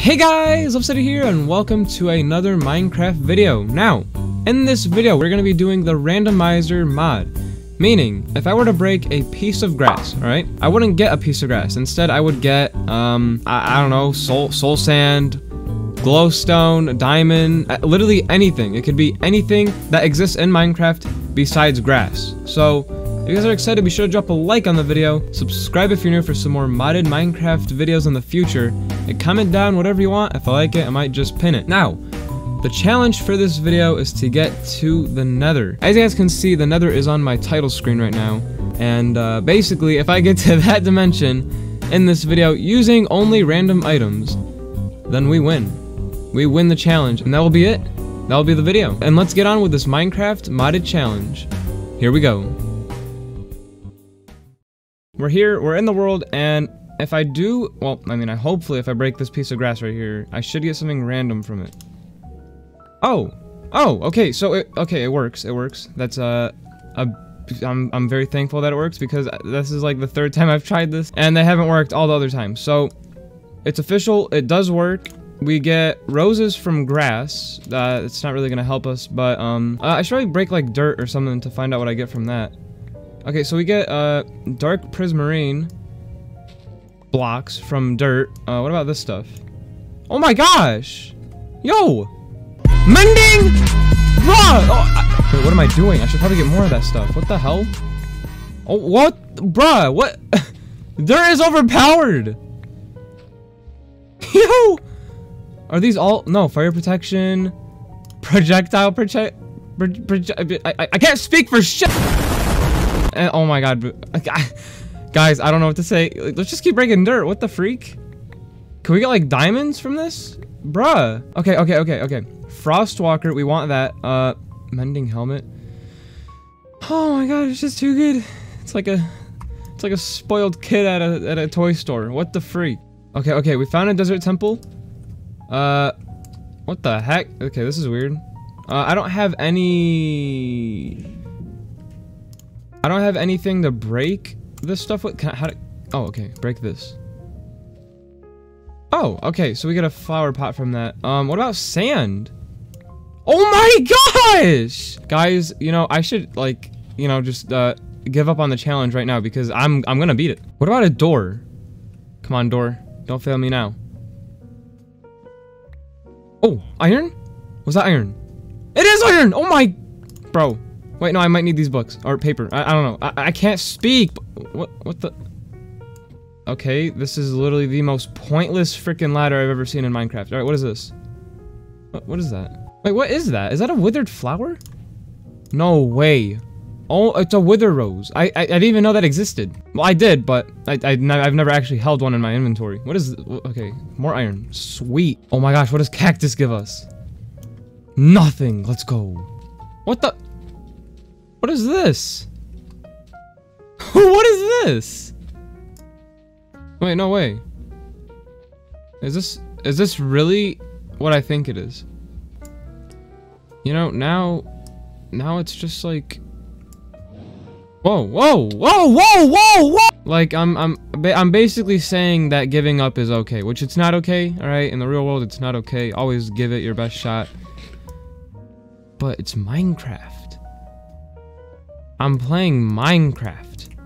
Hey guys, Upsteady here and welcome to another Minecraft video. Now, in this video we're going to be doing the randomizer mod. Meaning, if I were to break a piece of grass, alright, I wouldn't get a piece of grass. Instead, I would get, um, I, I don't know, soul, soul sand, glowstone, diamond, uh, literally anything. It could be anything that exists in Minecraft besides grass. So, you guys are excited, be sure to drop a like on the video, subscribe if you're new for some more modded Minecraft videos in the future, and comment down whatever you want. If I like it, I might just pin it. Now, the challenge for this video is to get to the nether. As you guys can see, the nether is on my title screen right now. And uh, basically, if I get to that dimension in this video using only random items, then we win. We win the challenge, and that will be it. That will be the video. And let's get on with this Minecraft modded challenge. Here we go. We're here, we're in the world, and if I do, well, I mean, I hopefully if I break this piece of grass right here, I should get something random from it. Oh, oh, okay, so it, okay, it works, it works. That's, uh, a, I'm, I'm very thankful that it works because this is like the third time I've tried this and they haven't worked all the other times. So, it's official, it does work. We get roses from grass. Uh, it's not really gonna help us, but, um, uh, I should probably break like dirt or something to find out what I get from that. Okay, so we get, uh, dark prismarine blocks from dirt. Uh, what about this stuff? Oh my gosh! Yo! Mending! Bruh! Oh, I, wait, what am I doing? I should probably get more of that stuff. What the hell? Oh, what? Bruh, what? Dirt is overpowered! Yo! Are these all? No, fire protection, projectile protect. I, I, I can't speak for shit! And, oh my god. Guys, I don't know what to say. Let's just keep breaking dirt. What the freak? Can we get like diamonds from this? Bruh. Okay, okay, okay, okay. Frostwalker, we want that. Uh, mending helmet. Oh my god, it's just too good. It's like a, it's like a spoiled kid at a at a toy store. What the freak? Okay, okay, we found a desert temple. Uh, what the heck? Okay, this is weird. Uh, I don't have any. I don't have anything to break this stuff with. Can I, how to, oh, okay, break this. Oh, okay, so we get a flower pot from that. Um, what about sand? Oh my gosh! Guys, you know, I should, like, you know, just, uh, give up on the challenge right now because I'm, I'm gonna beat it. What about a door? Come on, door. Don't fail me now. Oh, iron? Was that iron? It is iron! Oh my... Bro. Wait, no, I might need these books. Or paper. I, I don't know. I, I can't speak. What, what the... Okay, this is literally the most pointless freaking ladder I've ever seen in Minecraft. Alright, what is this? What, what is that? Wait, what is that? Is that a withered flower? No way. Oh, it's a wither rose. I, I, I didn't even know that existed. Well, I did, but I, I, I've never actually held one in my inventory. What is... Okay, more iron. Sweet. Oh my gosh, what does cactus give us? Nothing. Let's go. What the... What is this? what is this? Wait, no way. Is this... Is this really what I think it is? You know, now... Now it's just like... Whoa, whoa, whoa, whoa, whoa, whoa! Like, I'm, I'm, I'm basically saying that giving up is okay, which it's not okay, alright? In the real world, it's not okay. Always give it your best shot. But it's Minecraft. I'm playing Minecraft.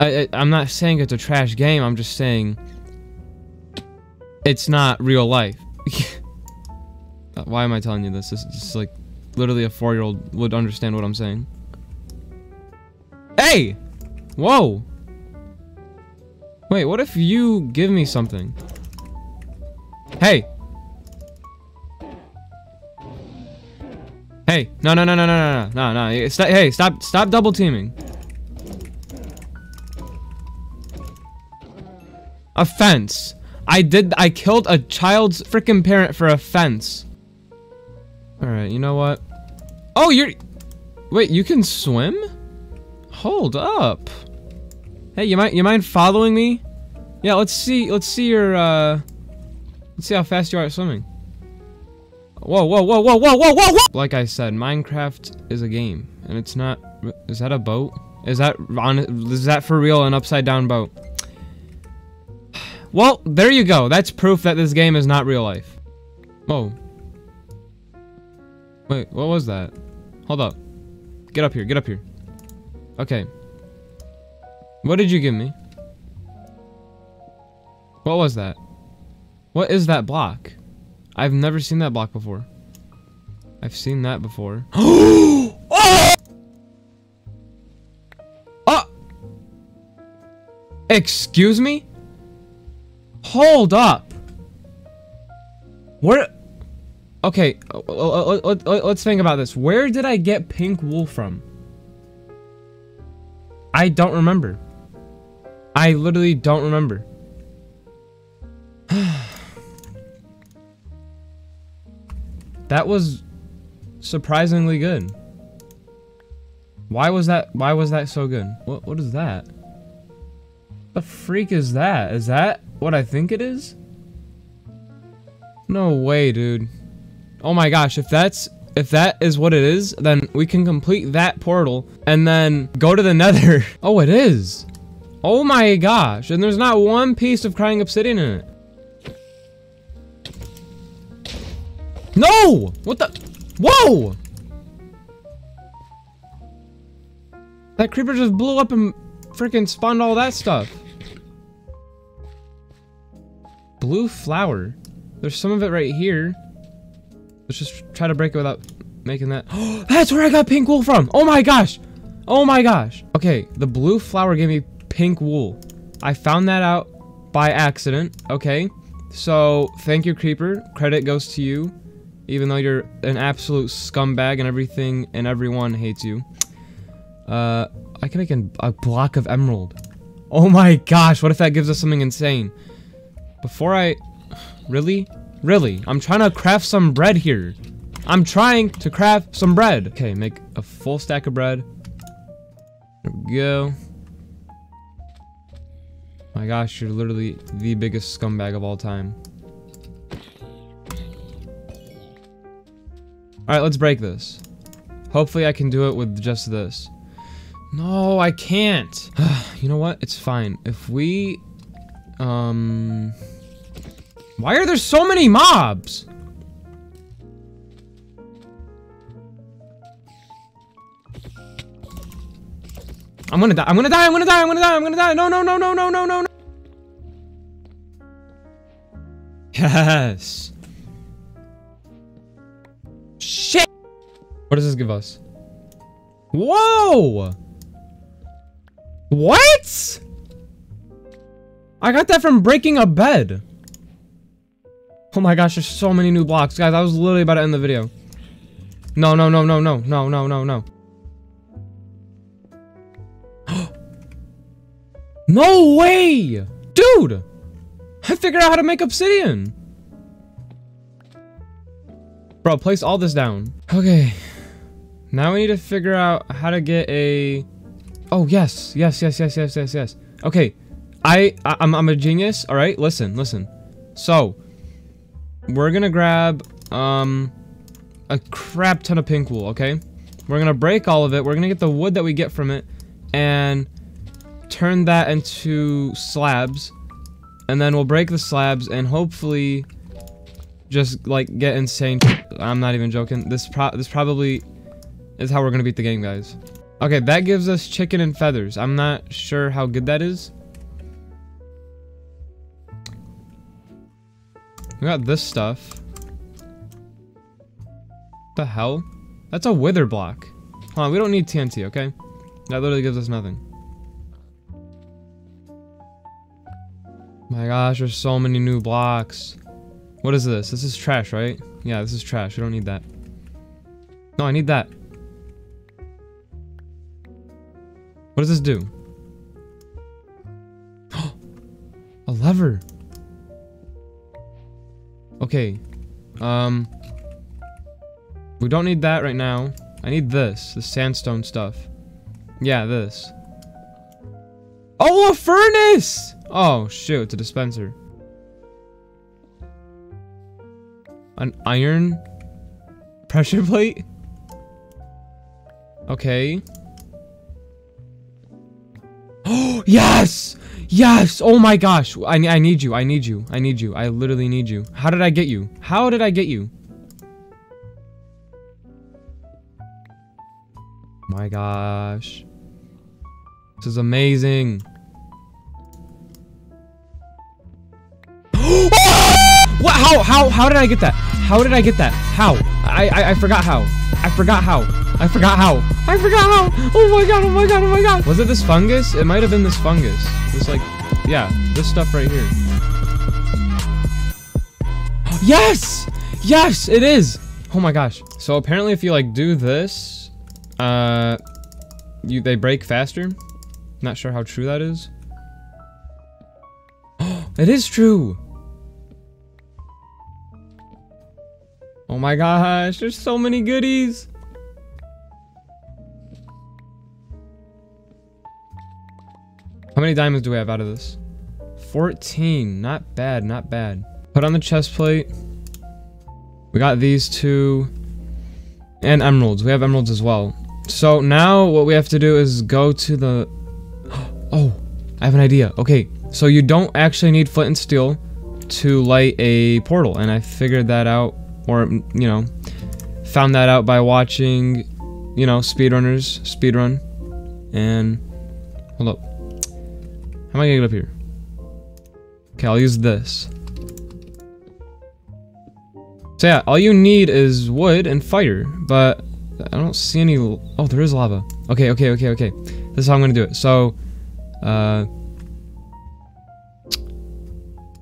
I, I, I'm not saying it's a trash game, I'm just saying... It's not real life. Why am I telling you this? This is like, literally a four-year-old would understand what I'm saying. Hey! Whoa! Wait, what if you give me something? Hey! Hey, no, no, no, no, no, no, no, no, stop, hey, stop, stop double teaming. A fence. I did, I killed a child's freaking parent for a fence. Alright, you know what? Oh, you're, wait, you can swim? Hold up. Hey, you might you mind following me? Yeah, let's see let's see your uh let's see how fast you are at swimming. Whoa, whoa, whoa, whoa, whoa, whoa, whoa, whoa! Like I said, Minecraft is a game, and it's not. Is that a boat? Is that on? Is that for real an upside down boat? Well, there you go. That's proof that this game is not real life. Whoa. Wait, what was that? Hold up. Get up here, get up here. Okay. What did you give me? What was that? What is that block? I've never seen that block before. I've seen that before. oh! oh! Excuse me? Hold up. Where? Okay, uh, uh, uh, let's think about this. Where did I get pink wool from? I don't remember. I literally don't remember. That was surprisingly good. Why was that why was that so good? What what is that? The freak is that? Is that what I think it is? No way, dude. Oh my gosh, if that's if that is what it is, then we can complete that portal and then go to the nether. oh, it is. Oh my gosh, and there's not one piece of crying obsidian in it. No! What the? Whoa! That creeper just blew up and freaking spawned all that stuff. Blue flower. There's some of it right here. Let's just try to break it without making that. Oh, That's where I got pink wool from. Oh my gosh. Oh my gosh. Okay, the blue flower gave me pink wool. I found that out by accident. Okay. So, thank you, Creeper. Credit goes to you. Even though you're an absolute scumbag and everything and everyone hates you. Uh, I can make a, a block of emerald. Oh my gosh, what if that gives us something insane? Before I... Really? Really? I'm trying to craft some bread here. I'm trying to craft some bread. Okay, make a full stack of bread. There we go. My gosh, you're literally the biggest scumbag of all time. Alright, let's break this. Hopefully I can do it with just this. No, I can't. you know what? It's fine. If we... Um... Why are there so many mobs? I'm gonna die. I'm gonna die. I'm gonna die. I'm gonna die. I'm gonna die. No, no, no, no, no, no, no. Yes. What does this give us? Whoa. What? I got that from breaking a bed. Oh my gosh, there's so many new blocks. Guys, I was literally about to end the video. No, no, no, no, no, no, no, no, no. no way! Dude! I figured out how to make obsidian! Bro, place all this down. Okay. Now we need to figure out how to get a... Oh, yes. Yes, yes, yes, yes, yes, yes. Okay. I, I I'm, I'm a genius. All right, listen, listen. So, we're gonna grab, um, a crap ton of pink wool, okay? We're gonna break all of it. We're gonna get the wood that we get from it and turn that into slabs. And then we'll break the slabs and hopefully just like get insane. I'm not even joking. This pro this probably is how we're gonna beat the game, guys. Okay, that gives us chicken and feathers. I'm not sure how good that is. We got this stuff. the hell? That's a wither block. Hold on, we don't need TNT, okay? That literally gives us nothing. My gosh, there's so many new blocks. What is this? This is trash, right? Yeah, this is trash. We don't need that. No, I need that. What does this do? a lever. Okay. Um. We don't need that right now. I need this. The sandstone stuff. Yeah, this. Oh, a furnace! Oh, shoot. It's a dispenser. An iron pressure plate? Okay. Yes! Yes! Oh my gosh! I, I need you. I need you. I need you. I literally need you. How did I get you? How did I get you? My gosh. This is amazing. what? How? How? How did I get that? How did I get that? How? I, I I forgot how. I forgot how. I forgot how. I forgot how. Oh my god. Oh my god. Oh my god. Was it this fungus? It might have been this fungus. This like, yeah, this stuff right here. Yes. Yes, it is. Oh my gosh. So apparently, if you like do this, uh, you they break faster. Not sure how true that is. it is true. Oh my gosh, there's so many goodies. Many diamonds do we have out of this? 14. Not bad, not bad. Put on the chest plate. We got these two. And emeralds. We have emeralds as well. So now what we have to do is go to the... Oh, I have an idea. Okay, so you don't actually need flint and steel to light a portal. And I figured that out or you know, found that out by watching, you know, speedrunners speedrun. And hold up, how am I gonna get up here? Okay, I'll use this. So yeah, all you need is wood and fire, but I don't see any. Oh, there is lava. Okay, okay, okay, okay. This is how I'm gonna do it. So, uh,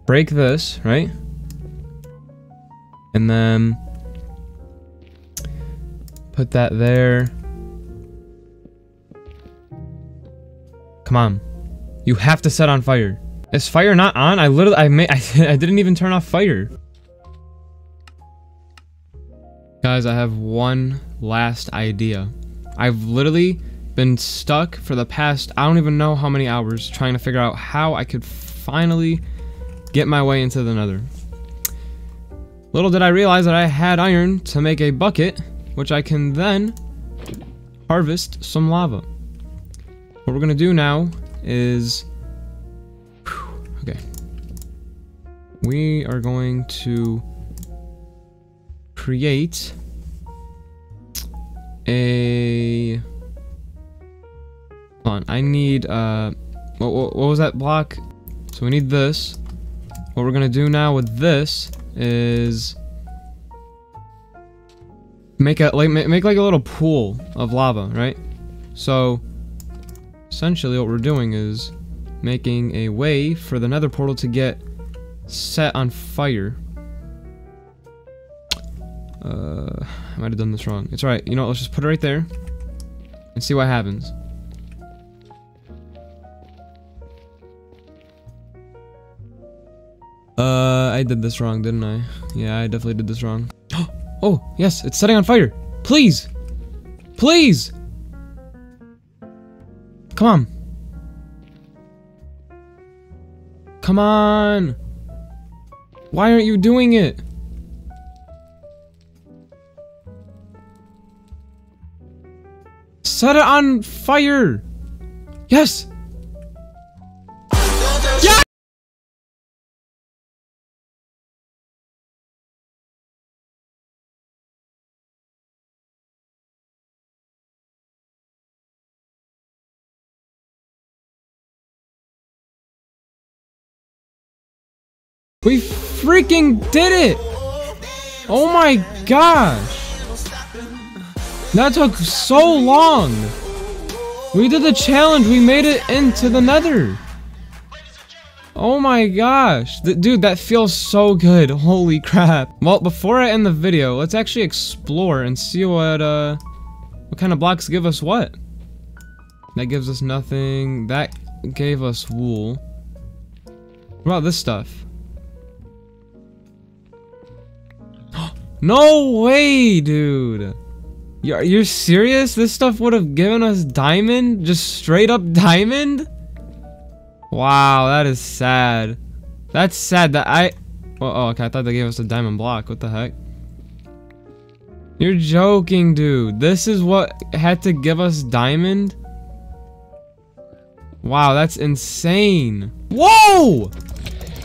break this, right? And then put that there. Come on. You have to set on fire. Is fire not on? I literally, I made, I, I didn't even turn off fire. Guys, I have one last idea. I've literally been stuck for the past, I don't even know how many hours, trying to figure out how I could finally get my way into the nether. Little did I realize that I had iron to make a bucket, which I can then harvest some lava. What we're gonna do now is... okay. We are going to create a... Hold on, I need, uh... What, what, what was that block? So we need this. What we're gonna do now with this is make a like make like a little pool of lava, right? So essentially what we're doing is making a way for the nether portal to get set on fire. Uh, I might have done this wrong. It's alright. You know, let's just put it right there and see what happens. Uh, I did this wrong, didn't I? Yeah, I definitely did this wrong. Oh, yes, it's setting on fire. Please! Please! Come on. Come on! Why aren't you doing it? Set it on fire! Yes! We freaking did it! Oh my gosh! That took so long! We did the challenge, we made it into the nether! Oh my gosh. Th dude, that feels so good. Holy crap. Well, before I end the video, let's actually explore and see what, uh, what kind of blocks give us what. That gives us nothing. That gave us wool. What about this stuff? No way, dude. You're, you're serious? This stuff would have given us diamond? Just straight up diamond? Wow, that is sad. That's sad that I... Oh, oh, okay, I thought they gave us a diamond block. What the heck? You're joking, dude. This is what had to give us diamond? Wow, that's insane. Whoa!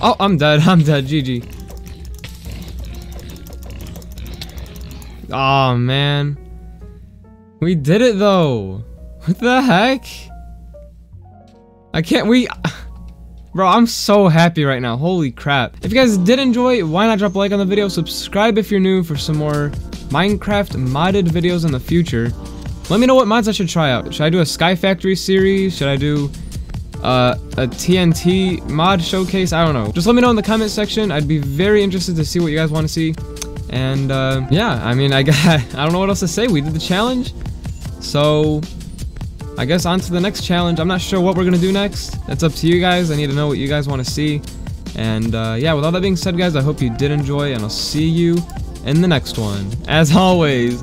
Oh, I'm dead. I'm dead. GG. Oh man. We did it though. What the heck? I can't we Bro, I'm so happy right now. Holy crap. If you guys did enjoy, why not drop a like on the video, subscribe if you're new for some more Minecraft modded videos in the future. Let me know what mods I should try out. Should I do a Sky Factory series? Should I do uh, a TNT mod showcase? I don't know. Just let me know in the comment section. I'd be very interested to see what you guys want to see. And uh, yeah, I mean, I got, I don't know what else to say. We did the challenge. So I guess on to the next challenge. I'm not sure what we're going to do next. That's up to you guys. I need to know what you guys want to see. And uh, yeah, with all that being said, guys, I hope you did enjoy, and I'll see you in the next one. As always,